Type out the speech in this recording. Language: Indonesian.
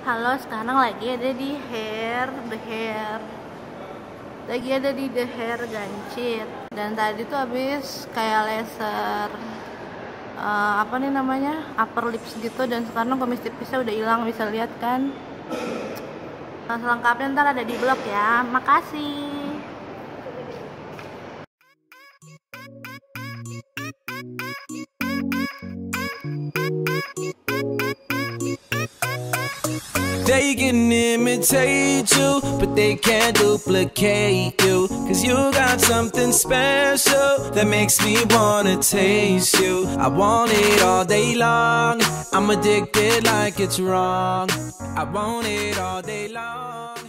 Halo, sekarang lagi ada di hair, the hair. Lagi ada di the hair gancit. Dan tadi tuh habis kayak laser eh, apa nih namanya? upper lips gitu dan sekarang kumis tipisnya udah hilang bisa lihat kan. Nah, selengkapnya ntar ada di blog ya. Makasih. They can imitate you, but they can't duplicate you. Cause you got something special that makes me wanna taste you. I want it all day long. I'm addicted like it's wrong. I want it all day long.